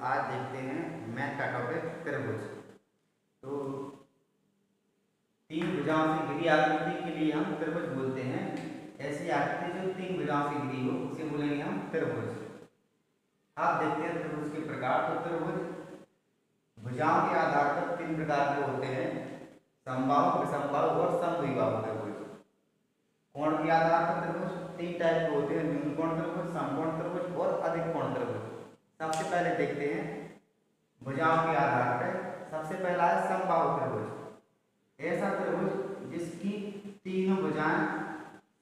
आज देखते हैं मैथ का टॉपिक त्रिभुज तो तीन भुजाओं से घिरी आकृति के लिए हम त्रिभुज बोलते हैं। ऐसी आकृति जो तीन भुजाओं से घिरी हो, उसे बोलेंगे हम त्रिभुज आप देखते हैं त्रिभुज के प्रकार। तो त्रिभुज भुजाओं के आधार पर तीन प्रकार के होते हैं। समबाहु विषमबाहु और समद्विबाहु त्रिभुज कोण के आधार पर त्रिभुज तीन टाइप के होते हैं। न्यून कोण त्रिभुज समकोण त्रिभुज और अधिक कोण त्रिभुज सबसे पहले देखते हैं। भुजाओं के आधार पर सबसे पहला है समबाहु त्रिभुज। ऐसा त्रिभुज जिसकी तीनों भुजाएँ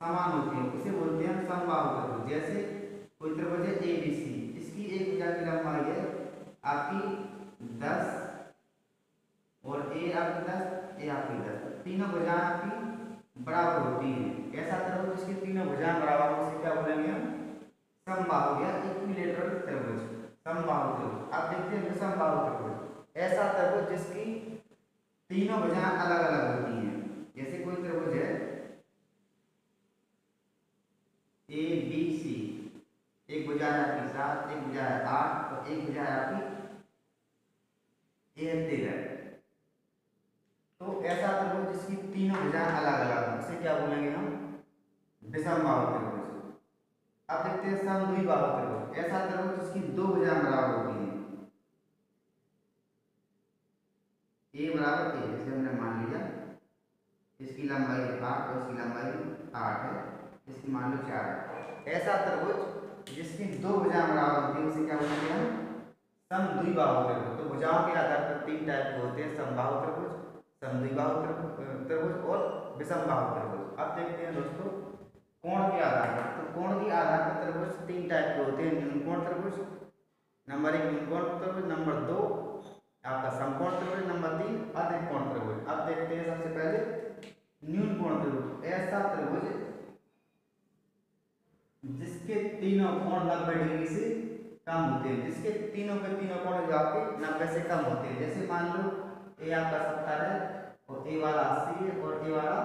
समान होती हैं, उसे बोलते हैं समबाहु त्रिभुज। जैसे कोई त्रिभुज है ए बी सी इसकी एक भुजा की लंबाई है आपकी दस और ए आपकी दस ए आपकी दस। तीनों भुजाएँ आपकी बराबर होती हैं। ऐसा त्रिभुज जिसकी तीनों भुजाएँ बराबर हो, उसे क्या बोलेंगे हम? समबाहु या इक्विलेटरल त्रिभुज। समबाहु आप देखते हैं समबाहु त्रिभुज ऐसा त्रिभुज जिसकी तीनों भुजाएँ अलग अलग होती हैं। जैसे कोई त्रिभुज है? ए बी सी एक भुजा है आपकी सात एक भुजा है आठ और एक भुजा है आपकी ए तेरह। तो ऐसा त्रिभुज जिसकी तीनों भुजाएँ अलग अलग हैं, उसे क्या बोलेंगे हम? विषमबाहु त्रिभुज। अब देखते हैं समद्विबाहु त्रिभुज ऐसा त्रिभुज जिसकी दो भुजाएँ बराबर होती हैं। ए बराबर ए जैसे हमने मान लिया इसकी लंबाई आठ और इसकी लंबाई आठ है इसकी मान लो चार है। ऐसा त्रिभुज जिसकी दो भुजाएँ बराबर होती हैं, उसे क्या बोलेंगे हम? समद्विबाहु त्रिभुज तो भुजाओं के आधार पर तीन टाइप के होते हैं समबाहु त्रिभुज समद्विबाहु त्रिभुज और विषमबाहु त्रिभुज अब देखते हैं दोस्तों कोण के आधार पर? तो कोण के आधार पर त्रिभुज तीन टाइप के होते हैं न्यून कोण त्रिभुज नंबर एक न्यून कोण त्रिभुज नंबर दो आपका समकोण त्रिभुज नंबर तीन अधिक कोण त्रिभुज अब देखते हैं सबसे पहले न्यून कोण त्रिभुज ऐसा त्रिभुज जिसके तीनों कोण नब्बे डिग्री से कम होते हैं, जिसके तीनों के तीनों कोण जो आपके नब्बे से कम होते हैं। जैसे मान लो ए आपका सत्तर है, और ए वाला अस्सी है, और ए वाला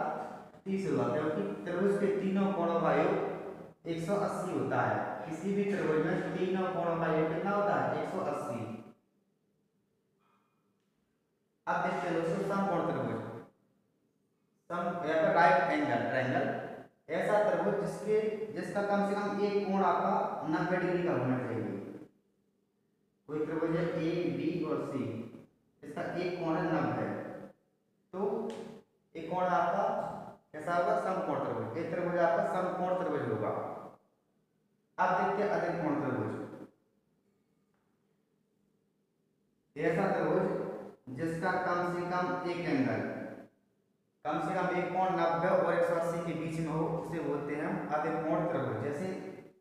तीस होगा क्योंकि त्रिभुज के तीनों कोणों का योग एक सौ अस्सी होता है। किसी भी त्रिभुज में तीनों कोणों का योग कितना होता है? एक सौ अस्सी। अब देखते हैं दोस्तों, समकोण त्रिभुज सम या फिर राइट एंगल ट्रायंगल ऐसा त्रिभुज जिसके, जिसका कम से कम एक कोण आपका नब्बे डिग्री का होना चाहिए। कोई त्रिभुज है ए बी और सी इसका एक कोण है नब्बे। तो एक कोण आपका त्रिभुज आपका समकोण त्रिभुज होगा। अब देखते हैं अधिक कोण त्रिभुज। ऐसा त्रिभुज जिसका कम से कम एक एंगल कम से कम एक कोण नब्बे और एक सौ अस्सी के बीच में हो, उसे बोलते हैं हम अधिक कोण त्रिभुज। जैसे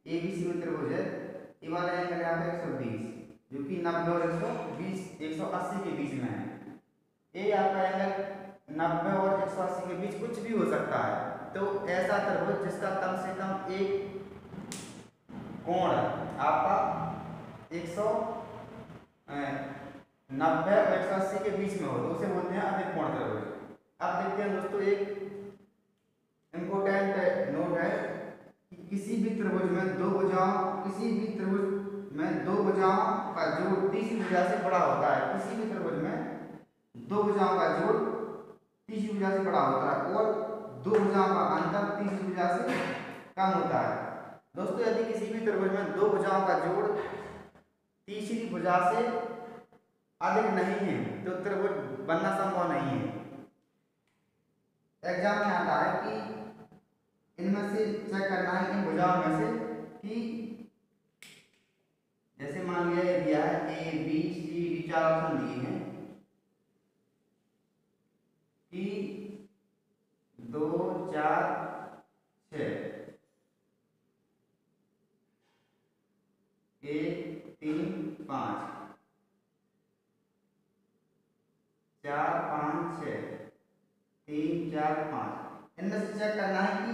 ए बी सी त्रिभुज है, ये वाला एंगल यहाँ पे एक सौ बीस, जो कि नब्बे और एक सौ बीस, एक सौ अस्सी के बीच में है। ए आपका एंगल नब्बे और एक सौ अस्सी के बीच कुछ भी हो सकता है। तो ऐसा त्रिभुज जिसका कम से कम एक कोण आपका एक सौ नब्बे और एक सौ अस्सी के बीच में हो तो उसे बोलते हैं अधिक कोण त्रिभुज अब देखते हैं दोस्तों एक इम्पोर्टेंट नोट है कि किसी भी त्रिभुज में दो भुजाओं, किसी भी त्रिभुज में दो भुजाओं का जोड़ तीसरी भुजा से बड़ा होता है। किसी भी त्रिभुज में दो भुजाओं का जोड़ तीसरी भुजा से बड़ा होता है। और दो भुजाओं का अंतर तीसरी भुजा से कम होता है। दोस्तों, यदि किसी भी त्रिभुज में दो भुजाओं का जोड़ तीसरी भुजा से अधिक नहीं है तो त्रिभुज बनना संभव नहीं है। एग्ज़ाम में आता है कि इनमें से चेक करना है इन भुजाओं में से कि जैसे मान लिया, ये दिया है ए बी सी डी चार ऑप्शन दिए हैं कि दो, चार छ एक, तीन, पाँच। चार, पाँच छ तीन, चार, पाँच। इनमें से चेक करना है कि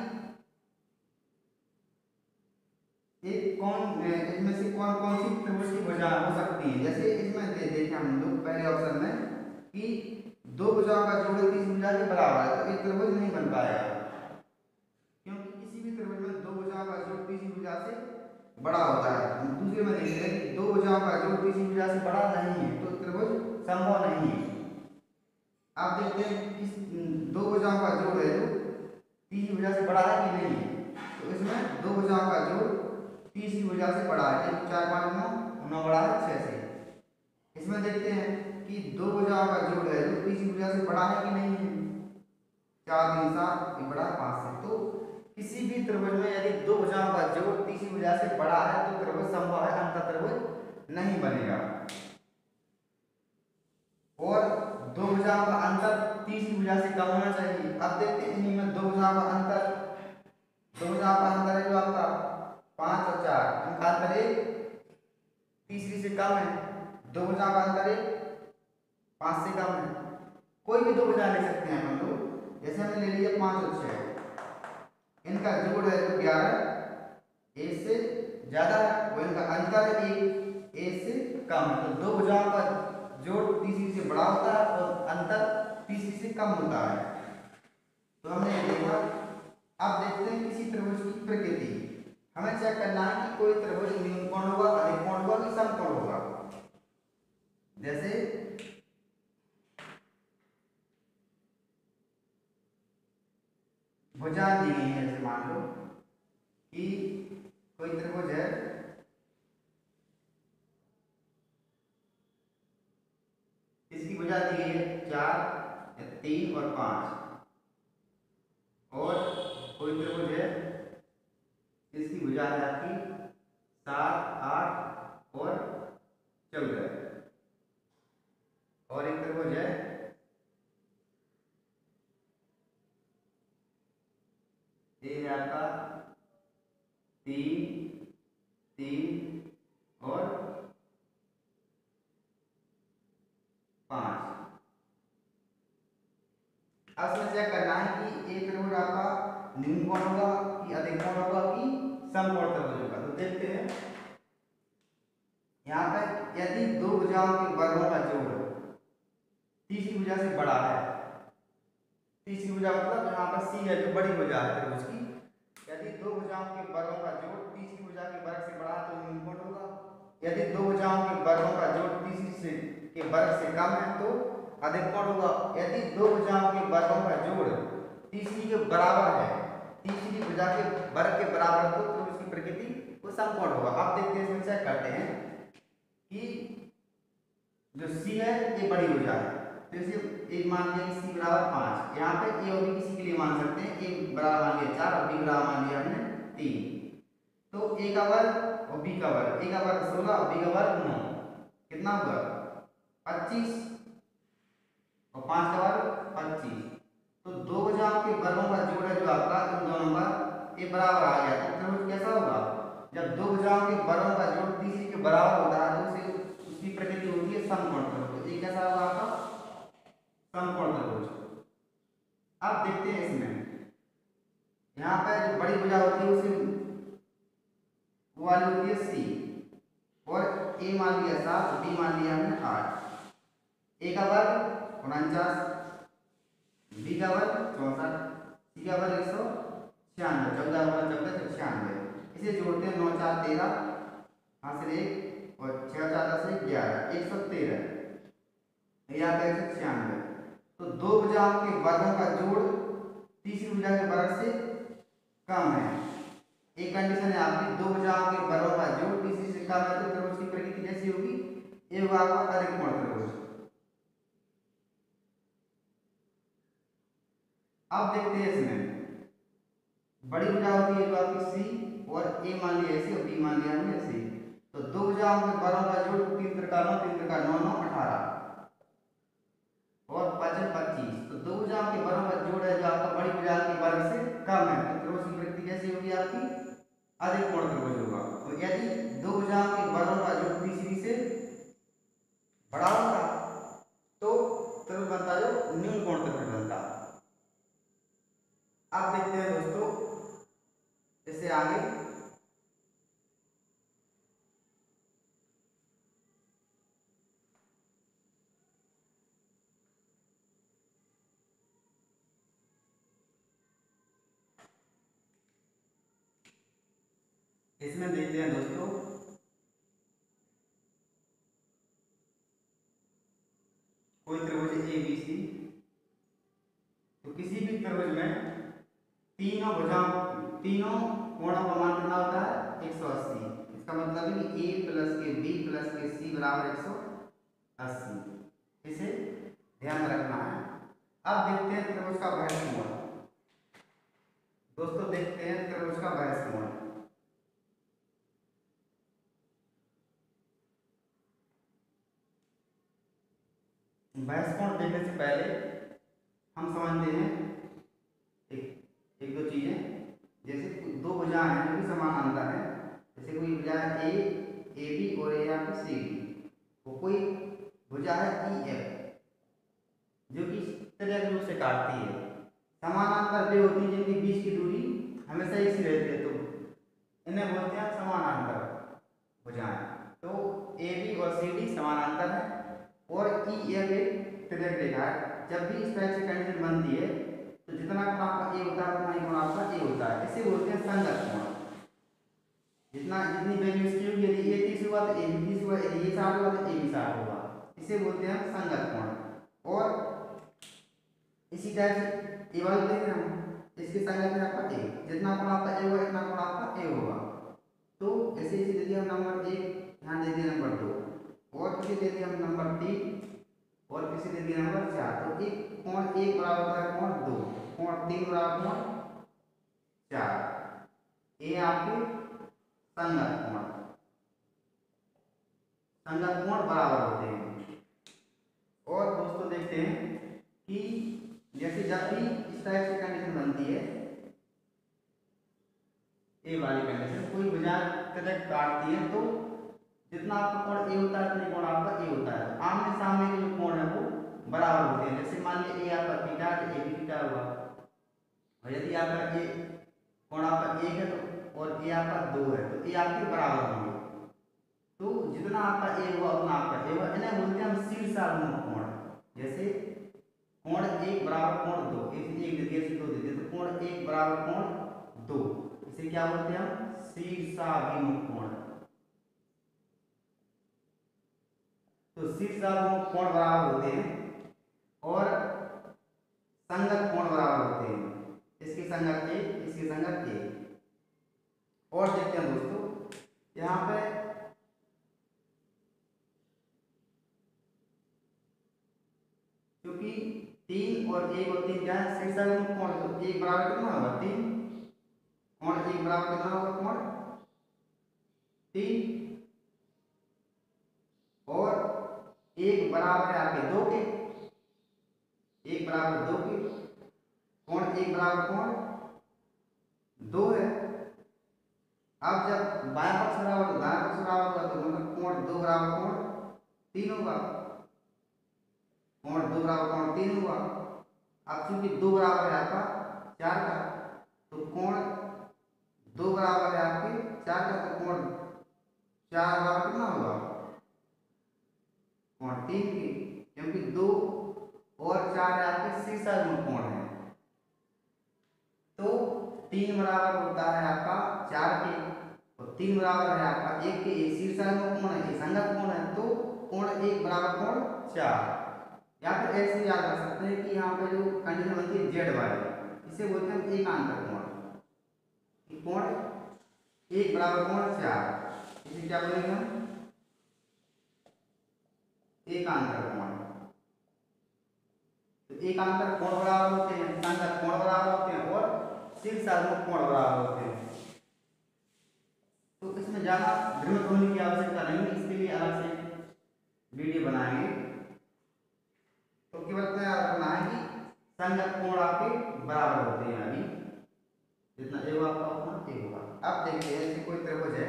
एक कौन इसमें से कौन कौन सी की भुजा हो सकती है? जैसे इसमें देखे हम लोग पहले ऑप्शन में कि दो भुजाओं का जोड़ तीस भुजा के बराबर है तो एक त्रिभुज नहीं बन पाएगा। क्योंकि किसी भी त्रिभुज में दो भुजाओं का जोड़ तीसरी भुजा से बड़ा होता है। दूसरे में देखते हैं दो भुजाओं का जोड़ तीसरी भुजा से बड़ा नहीं है तो त्रिभुज संभव नहीं है। आप देखते हैं कि दो भुजाओं का जोड़ है जो तीसरी भुजा से बड़ा है कि नहीं है? तो इसमें दो भुजाओं का जोड़ तीसरी भुजा से बड़ा है चार पाँच नौ नौ बड़ा है छः से। इसमें देखते हैं कि दो भुजाओं का जोड़ है, जो तीसरी भुजा से बड़ा है कि नहीं है? चार तीन सात बड़ा पाँच से तो किसी भी त्रिभुज में यदि दो भुजाओं का जोड़ तीसरी भुजा से बड़ा है तो त्रिभुज संभव है अंतर त्रिभुज नहीं बनेगा। और दो भुजाओं का अंतर तीसरी भुजा से कम होना चाहिए। अब देखते हैं इन्हीं में दो भुजाओं का अंतर, दो भुजाओं का अंतर है जो आपका पाँच और चार। अंतर एक तीसरी से कम है। दो भुजाओं का अंतर एक पाँच से कम है। कोई भी दो भुजा ले सकते हैं हम लोग। जैसे हमने ले लिया पाँच और छः इनका जोड़ है जो ग्यारह। ए से ज़्यादा है वो इनका अंतर है एक। ए से कम है। तो दो भुजाओं का जोड़ तीसरी से बड़ा होता है और अंतर तीसरी से कम होता है। तो हमने देखा। अब देखते हैं किसी त्रिभुज की प्रकृति। हमें चेक करना है कि कोई त्रिभुज न्यून कोण होगा अधिक कोण होगा कि समकोण होगा। जैसे भुजा दी गई है जैसे मान लो कि कोई त्रिभुज है इसकी भुजा दी गई है चार या तीन और पाँच और कोई त्रिभुज है इसकी भुजा है आपकी सात आठ और चौदह और एक त्रिभुज है ये है आपका तीन तीन और पाँच। अब इसमें चेक करना है कि एक त्रिभुज आपका न्यून कोण होगा कि अधिक कोण होगा कि समकोण त्रिभुज होगा तो देखते हैं। यहाँ पे यदि दो भुजाओं के वर्गों का जोड़ तीसरी भुजा से बड़ा है, तीसरी भुजा मतलब यहाँ पर सी है जो बड़ी भुजा है त्रिभुज की यदि दो भुजाओं के वर्गों का जोड़ तीसरी भुजा के वर्ग से बड़ा है तो न्यून कोण होगा? यदि दो भुजाओं के वर्गों का जोड़ तीसरी से के वर्ग से कम है तो अधिक होगा? यदि दो भुजाओं के वर्गों का जोड़ तीसरी के बराबर है, तीसरी भुजा के वर्ग के बराबर है तो त्रिभुज की प्रकृति वो समकोण होगा। अब देखते हैं चेक करते हैं कि जो सी है, ये बड़ी भुजा है। तो एक मान लिया सी बराबर पाँच। यहाँ पे ए और बी किसी के लिए मान सकते हैं। ए बराबर मान लिया चार और बी बराबर मान लिया हमने तीन। तो ए का वर्ग और बी का वर्ग। ए का वर्ग सोलह और बी का वर्ग नौ। कितना हुआ पच्चीस और पाँच का वर्ग पच्चीस। तो दो भुजाओं के वर्गों का जोड़ है जो आपका इन दोनों का ये बराबर आ गया। तो त्रिभुज कैसा होगा? जब दो भुजाओं के वर्गों का जोड़ तीसरी के बराबर होता है तो उसे उसकी प्रकृति होती है समकोण त्रिभुज। ये कैसा होगा आपका? समकोण त्रिभुज। अब देखते हैं इसमें। यहाँ पर जो बड़ी भुजा होती है, उसे वो वाली होती है सी और ए मान लिया सात बी मान लिया हमने आठ। ए का वर्ग उनचास बी का वर्ग चौंसठ सी का वर्ग एक सौ छियानवे, चौदह वर्ग चौदह सौ छियानवे। इसे जोड़ते हैं नौ, चार, तेरह हासिल एक, और छः चार, दस, एक, ग्यारह, एक सौ तेरह। यहाँ पे एक सौ छियानवे। तो दो भुजाओं के वर्गों का जोड़ तीसरी भुजा के वर्ग से कम है। एक कंडीशन है आपकी, दो भुजाओं के वर्गों का जोड़ तीसरी से कम है तो त्रिभुज की प्रकृति कैसी होगी? एक होगा आपका अधिक कोण त्रिभुज अब देखते हैं इसमें। बड़ी भुजा होती है तो आपकी सी और ए मान लिया ऐसे और बी मान लिया हमने ऐसे तो दो भुजाओं के वर्गों का जोड़, तीन त्रिका नौ, तीन त्रिका नौ नौ, अठारह। और पचन पच्चीस। तो दो भुजाओं के वर्गों का जोड़ है जो आपका बड़ी भुजा के वर्ग से कम है। तो त्रिभुज की प्रकृति कैसी होगी आपकी? अधिक कोण त्रिभुज होगा। तो यदि दो भुजाओं के वर्गों का जोड़ तीसरी से बड़ा होगा तो त्रिभुज बनता जो न्यून कोण त्रिभुज बनता अब देखते हैं दोस्तों इससे आगे देखते हैं दोस्तों। कोई त्रिभुज ए बी सी तो किसी भी त्रिभुज में तीनों भुजा तीनों कोणों का मान कितना होता है? एक सौ अस्सी। इसका मतलब है ए प्लस के बी प्लस के सी बराबर एक सौ अस्सी। इसे ध्यान रखना है। अब देखते हैं त्रिभुज का बहस कोण दोस्तों देखते हैं त्रिभुज का बहस कोण बहस कोण देखने से पहले हम समझते हैं एक एक दो चीज़ें जैसे दो भुजा हैं जो कि समान अंतर है जैसे कोई भुजा है ए ए बी और ए यहाँ पे सी डी वो कोई भुजा है ई एफ़ जो कि तरह रूप से काटती है समानांतर वे होती है जिनके बीच की दूरी हमेशा एक सी रहती है तो इन्हें बोलते हैं समानांतर भुजाएँ तो ए बी और सी डी समानांतर है और ई एफ़ एक तिरक रेखा है जब भी इस टाइप से कंडीशन बनती है तो जितना कोण आपका ए होता है उतना ही कोण आपका ए होता है इसे बोलते हैं संगत कोण जितना जितनी वैल्यू इसकी होगी यदि ए तीस हुआ तो ए भी तीस हुआ यदि ये साठ हुआ तो ए भी साठ होगा। इसे बोलते हैं संगत कोण। और इसी टाइप से ए वाले देख रहे हैं इसके संगत है आपका ए जितना कोण आपका ए होगा, इतना कोण आपका ए होगा। तो ऐसे इसे दे दिया हम नंबर एक यहाँ दे दिया नंबर दो। और किसी दे दिया हम नंबर तीन और किसी दे दिया नंबर चार? तो एक कोण एक बराबर होता है कोण दो। कोण तीन बराबर कोण चार। ये आपके संगत कोण संगत कोण बराबर होते हैं। और दोस्तों देखते हैं कि जैसे जब भी इस टाइप से कंडीशन बनती है ए वाली कंडीशन कोई भुजा कदक काटती है तो जितना आपका कोण ए होता है, उतने कोण आपका ए होता है। आमने सामने के जो कोण है, वो बराबर होते हैं। जैसे मान लीजिए ए आपका थीटा तो ए भी थीटा हुआ। और यदि आपका ए कोण आपका एक है तो और ए आपका दो है तो ए आपके बराबर होंगे। तो जितना आपका ए हुआ उतना आपका ए हुआ इन्हें बोलते हैं हम शीर्षाभिमुख कोण। जैसे कोण एक बराबर कोण दो एक एक दे दो तो कोण एक बराबर कोण दो। इसे क्या बोलते हैं हम? शीर्षाभिमुख कोण। तो शीर्षाभिमुख कोण बराबर होते हैं और संगत कोण बराबर होते हैं। इसकी संगत ए इसकी संगत ए और देखते हैं दोस्तों, यहाँ पे क्योंकि तीन और एक और तीन क्या है? शीर्षाभिमुख कोण तो एक बराबर कितना होगा? तीन। कोण एक बराबर कितना होगा कोण तीन। और एक बराबर है आपके दो के। एक बराबर दो के। कौन एक बराबर कौन? दो है। अब जब बाया पक्ष बराबर तो दाया पक्ष बराबर होगा तो मतलब कोण दो बराबर कोण तीन होगा कोण दो बराबर कोण तीन हुआ। अब चूँकि दो बराबर है आपका चार का तो कोण दो बराबर है आपके चार का तो कोण चार बराबर कितना होगा कोण तीन की, क्योंकि दो और चार है आपके शीर्षाभिमुख कोण है। तो तीन बराबर होता है आपका चार के। तीन बराबर है आपका एक के एक शीर्षाभिमुख कोण है, एक संगत कोण है तो कोण एक बराबर कोण चार। या फिर ऐसे याद रख सकते हैं कि यहाँ पे जो कंडीशन बनती है जेड वाली, इसे बोलते हैं एकांतर कोण। कोण एक बराबर कोण चार, इसे क्या बोलेंगे हम? एकांतर कोण। तो एकांतर कोण बराबर होते हैं संगत कोण बराबर होते हैं और शीर्षाभिमुख कोण बराबर होते हैं। इसमें ज़्यादा भ्रमित होने की आवश्यकता नहीं है, इसके लिए अलग से वीडियो बनाएँगे। तो केवल रखना है कि संगत कोण आपके बराबर होते हैं अभी। जितना ए आपका उतना ए होगा। अब देखते हैं जैसे कोई त्रिभुज है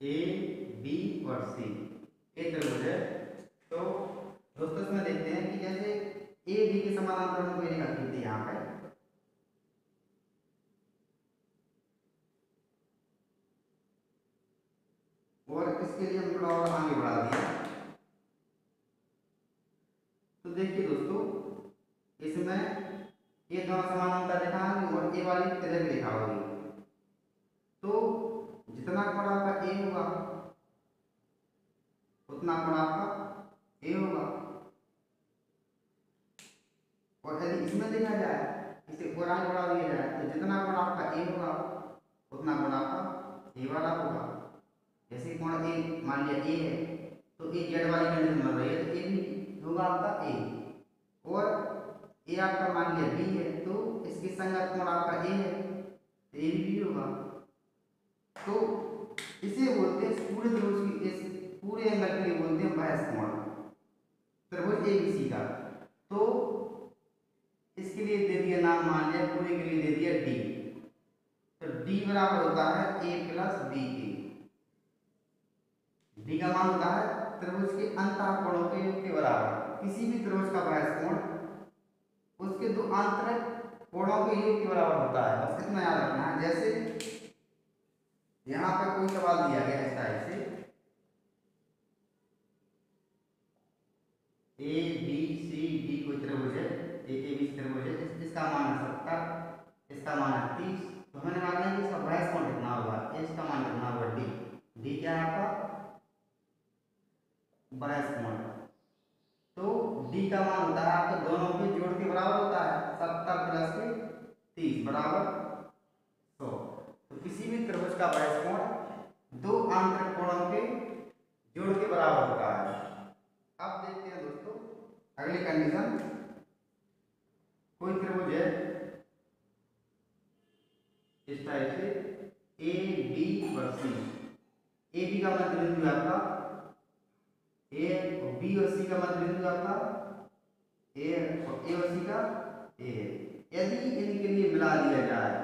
ए बी और सी ए त्रिभुज है तो दोस्तों, इसमें देखते हैं कि जैसे ए बी के समानांतर में कोई रेखा खींचती है यहाँ पे और इसके लिए हम थोड़ा और आगे बढ़ा दिया। तो देखिए दोस्तों इसमें ये दोनों समानांतर रेखा होंगी और ए वाली तिलक रेखा होगी तो जितना कोण आपका ए होगा, उतना कोण आपका ए होगा। और यदि इसमें देखा जाए, इसे और आगे बढ़ा दिया जाए तो जितना कोण आपका ए होगा, उतना कोण आपका ए वाला होगा। जैसे कोण ए मान लिया ए है तो ए जेड वाली कंडीशन बन रही है तो ए भी होगा आपका ए। और ए आपका मान लिया बी है तो इसके संगत कोण आपका ए है तो ए भी होगा। तो इसे बोलते हैं पूरे त्रिभुज की, इस पूरे एंगल के लिए बोलते हैं बहस कोण। त्रिभुज ए बी सी का। तो इसके लिए दे दिया नाम, मान लिया पूरे के लिए दे दिया डी। तो डी बराबर होता है ए प्लस बी के। डी का मान होता है, त्रिभुज के अंत कोणों के के बराबर। किसी भी त्रिभुज का बहस कोण, उसके दो आंतरिक कोणों के योग के बराबर होता है। बस इतना याद रखना है। जैसे यहाँ पे कोई सवाल दिया गया इस टाइप से। ए बी सी डी कोई त्रिभुज है? ए ए बी त्रिभुज है। इसका मान है सत्तर, इसका मान है तीस। तो हमें है कि इसका बहस कोण कितना होगा? इसका मान कितना होगा? डी डी क्या है आपका? बहस कोण तो डी का मान होता है आपका दोनों के जोड़ के बराबर होता है सत्तर प्लस के तीस, बराबर सौ। तो किसी भी त्रिभुज का बहस कोण दो आंतरिक कोणों के जोड़ के बराबर होता है। अब देखते हैं दोस्तों, अगली कंडीशन कोई त्रिभुज है इस टाइप से ए बी और सी ए बी का मध्य बिंदु है आपका ए और बी और सी का मध्य बिंदु आपका ए और ए और सी का ए यदि इनके लिए मिला दिया जाए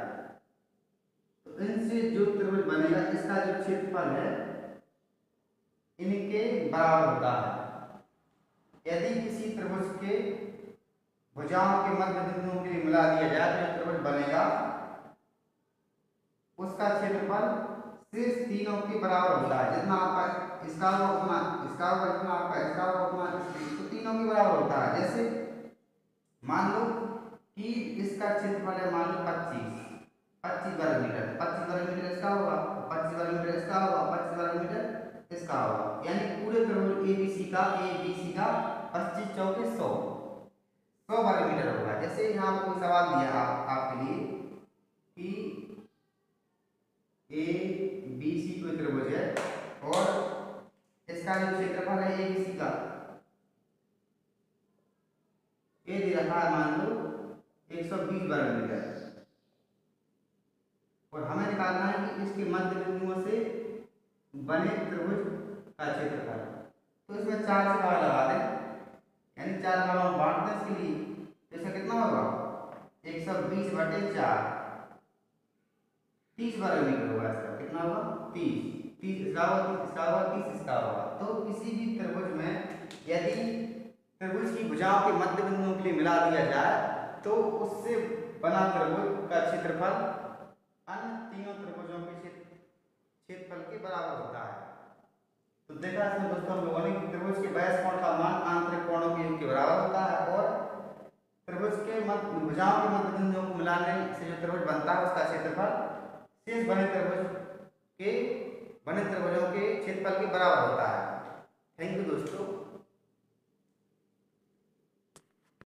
तो इनसे जो त्रिभुज बनेगा इसका जो क्षेत्रफल है इनके बराबर होता है यदि किसी त्रिभुज के भुजाओं के मध्य बिंदुओं के लिए मिला दिया जाए तो त्रिभुज बनेगा। उसका क्षेत्रफल शीर्ष तीनों के बराबर होता है, जितना आपका इसका होगा उतना इसका होगा इतना आपका इसका होगा उतना तो तीनों के बराबर होता है। जैसे मान लो कि इसका क्षेत्रफल है मान लो पच्चीस पच्चीस वर्ग मीटर पच्चीस वर्ग मीटर इसका होगा, पच्चीस वर्ग मीटर इसका होगा, पच्चीस वर्ग मीटर इसका होगा। यानी पूरे त्रिभुज ए बी सी का ए बी सी का पच्चीस चौके सौ। सौ वर्ग मीटर होगा। जैसे यहाँ कोई सवाल दिया आप, आपके लिए कि ए बी सी कोई त्रिभुज है और इसका जो क्षेत्रफल है ए बी सी का। ए दे रखा है मान लो 120 वर्ग मीटर। और हमें निकालना है कि इसके मध्य बिंदुओं से बने त्रिभुज का क्षेत्रफल। तो इसमें चार से लगा दें। यानी चार भागों में बांट दें इसके लिए। तो इसका कितना होगा? 120 बटे चार। तीस वर्ग मीटर होगा इसका। कितना होगा? तीस। तीस इसका होगा, तीस इसका होगा, तीस इसका होगा। तो किसी भी त्रिभुज में यदि त्रिभुज की भुजाओं के मध्य बिंदुओं के लिए मिला दिया जाए तो उससे बना त्रिभुज का क्षेत्रफल अन्य तीनों त्रिभुजों के क्षेत्रफल के बराबर होता है। देखा इसमें दोस्तों हम लोगों ने त्रिभुज के बैस कोण का मान आंतरिक कोणों के योग के बराबर होता है और त्रिभुज के मध्य, भुजाओं के मध्य बिंदुओं को मिलाने से जो त्रिभुज बनता है, उसका क्षेत्रफल शेष बने त्रिभुज के, बने त्रिभुजों के क्षेत्रफल के बराबर होता है। थैंक यू दोस्तों।